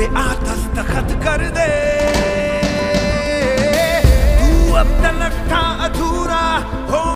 पे आ दस्तखत कर दे। तू अब तलक था